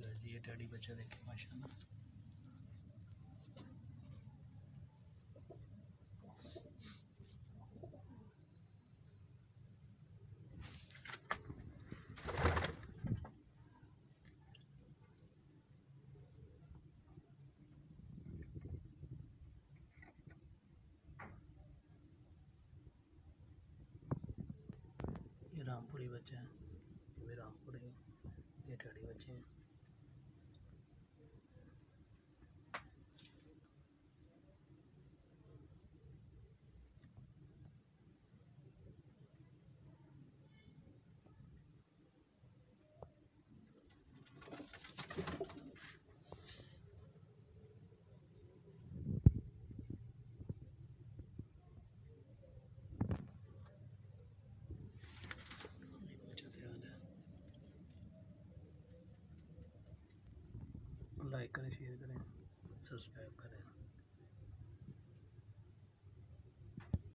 Guys ये teddy बच्चा देखे माशाल्लाह। रामपुरी बच्चे हैं रामपुरी ये बच्चे हैं। लाइक करें शेयर करें सब्सक्राइब करें।